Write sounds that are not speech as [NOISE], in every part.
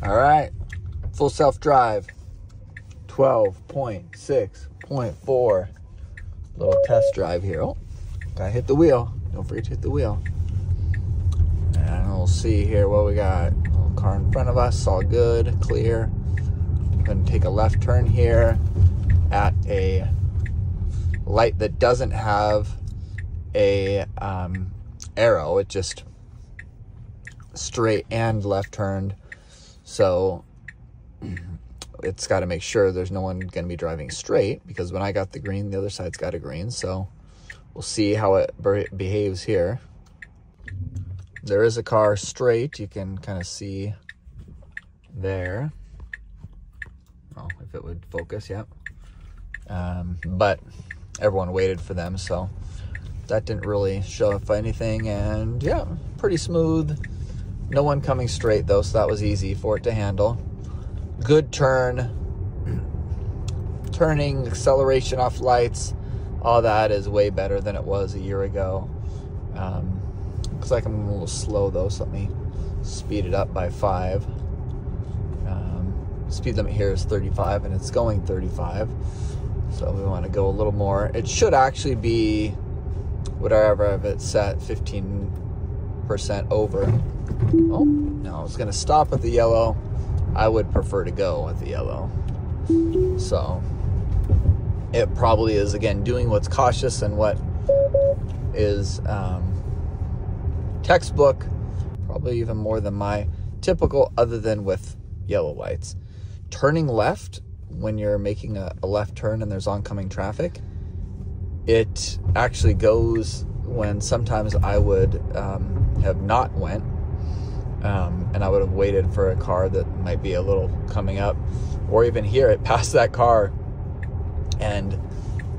All right, full self-drive, 12.6.4. Little test drive here. Oh, gotta hit the wheel. Don't forget to hit the wheel. And we'll see here what we got. Little car in front of us, all good, clear. Gonna take a left turn here at a light that doesn't have a um, arrow. It just straight and left turned. So it's got to make sure there's no one going to be driving straight because when I got the green, the other side's got a green. So we'll see how it behaves here. There is a car straight. You can kind of see there. Oh, if it would focus, yep. Um, but everyone waited for them, so that didn't really show up anything. And yeah, pretty smooth. No one coming straight though, so that was easy for it to handle. Good turn. Turning, acceleration off lights, all that is way better than it was a year ago. Um, looks like I'm a little slow though, so let me speed it up by five. Um, speed limit here is 35 and it's going 35. So we want to go a little more. It should actually be whatever it's set 15% over. Oh, no, I was going to stop at the yellow. I would prefer to go at the yellow. So it probably is, again, doing what's cautious and what is um, textbook, probably even more than my typical, other than with yellow lights. Turning left when you're making a, a left turn and there's oncoming traffic, it actually goes when sometimes I would um, have not went um, and I would have waited for a car that might be a little coming up or even hear it [LAUGHS] past that car and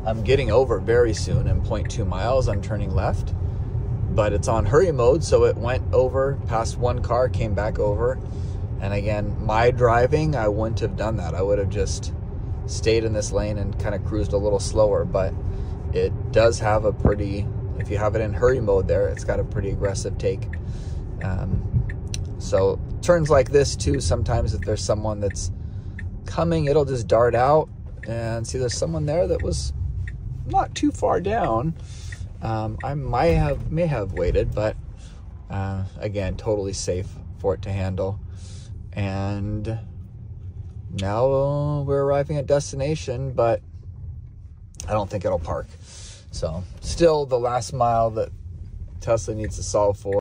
I'm getting over very soon in 0.2 miles I'm turning left but it's on hurry mode so it went over past one car came back over and again, my driving, I wouldn't have done that. I would have just stayed in this lane and kind of cruised a little slower. But it does have a pretty, if you have it in hurry mode there, it's got a pretty aggressive take. Um, so turns like this too, sometimes if there's someone that's coming, it'll just dart out and see there's someone there that was not too far down. Um, I might have, may have waited, but uh, again, totally safe for it to handle. And now we're arriving at destination, but I don't think it'll park. So, still the last mile that Tesla needs to solve for.